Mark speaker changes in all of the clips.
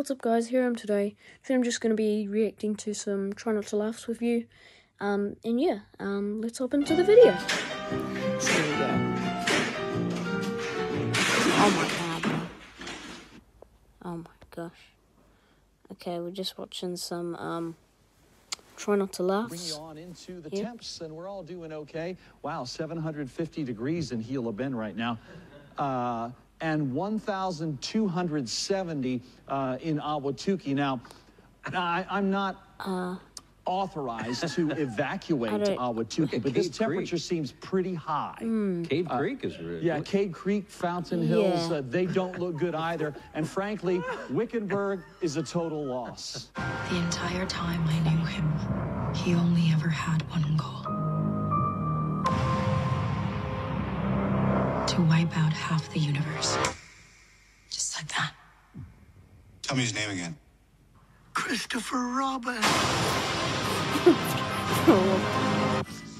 Speaker 1: what's up guys, here I am today. Today I'm just going to be reacting to some Try Not to Laughs with you. Um, and yeah, um, let's hop into the video. So here we go. Oh my god. Oh my gosh. Okay, we're just watching some, um, Try Not to Laugh.
Speaker 2: Bring you on into the
Speaker 1: Yeah.
Speaker 2: temps, and we're all doing okay. Wow, 750 degrees in Gila Bend right now. Uh, and 1,270 uh, in Ahwatukee. Now, I, I'm not authorized to evacuate
Speaker 1: Uh.
Speaker 2: Ahwatukee,
Speaker 3: at
Speaker 2: but this
Speaker 3: Cave Creek.
Speaker 2: temperature seems pretty high.
Speaker 3: Cave Creek is really.
Speaker 2: Uh, Yeah, Cave Creek, Fountain Hills,
Speaker 1: Yeah.
Speaker 2: uh, they don't look good either. And frankly, Wickenburg is a total loss.
Speaker 4: The entire time I knew him, he only ever had one goal to wipe out half the universe. Just like that.
Speaker 5: Tell me his name again.
Speaker 6: Christopher Robin.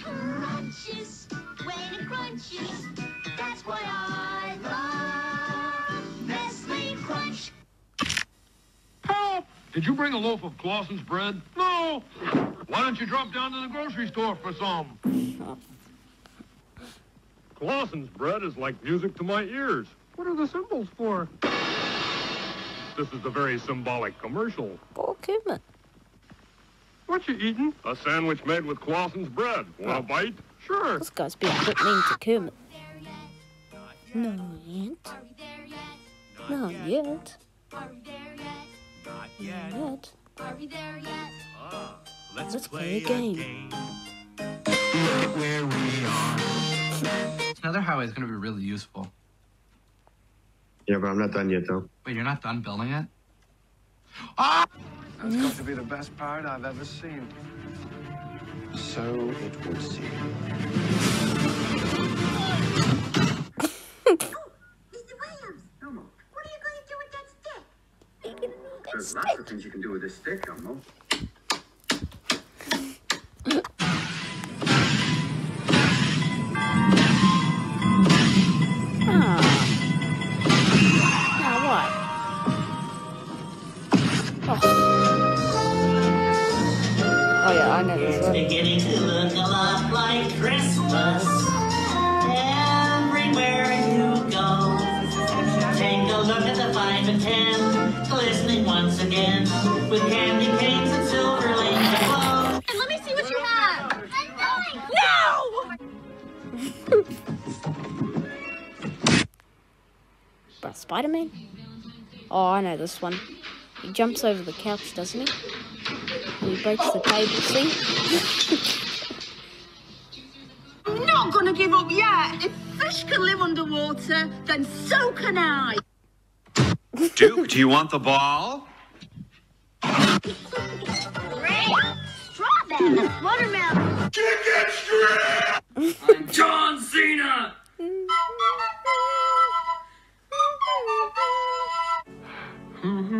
Speaker 7: Crunches, way to crunches. That's why I love Nestle Crunch.
Speaker 8: Help! Did you bring a loaf of Claussen's bread? No! Why don't you drop down to the grocery store for some? Claussen's bread is like music to my ears. What are the symbols for? This is a very symbolic commercial.
Speaker 1: Paul Kidman.
Speaker 8: What you eating? A sandwich made with Claussen's bread. Want a bite? Sure.
Speaker 1: This guy's being a bit mean to Kermit.
Speaker 7: There yet?
Speaker 1: Not yet.
Speaker 7: Are we there yet?
Speaker 1: Not yet.
Speaker 7: Are we there yet?
Speaker 1: Not yet.
Speaker 7: Are we there
Speaker 9: Another highway is going to be really useful.
Speaker 10: Yeah, but I'm not done yet, though.
Speaker 9: Wait, you're not done building it? Ah!
Speaker 6: That's going to be the best part I've ever seen.
Speaker 10: So it would seem.
Speaker 7: Mr. Williams. Elmo. What are you going to do with that stick?
Speaker 6: There's lots of things you can do with this stick, Elmo.
Speaker 1: Yeah, I know this one.
Speaker 11: beginning to look a lot like Christmas. Everywhere you go, take a look at the five and ten, glistening once again with candy canes and silver lanes aglow.
Speaker 7: And let me see what you have.
Speaker 1: But Spider-Man? Oh, I know this one. He jumps over the couch, doesn't he? And he breaks the table. See?
Speaker 12: not gonna give up yet. If fish can live underwater, then so can I.
Speaker 5: Duke, do you want the ball?
Speaker 7: Strawberry. Watermelon.
Speaker 8: John Cena!
Speaker 6: Now
Speaker 1: mm-hmm.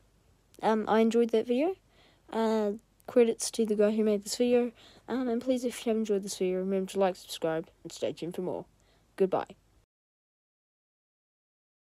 Speaker 1: Um, I enjoyed that video. Uh, credits to the guy who made this video. Um, and please, if you have enjoyed this video, remember to like, subscribe, and stay tuned for more. Goodbye.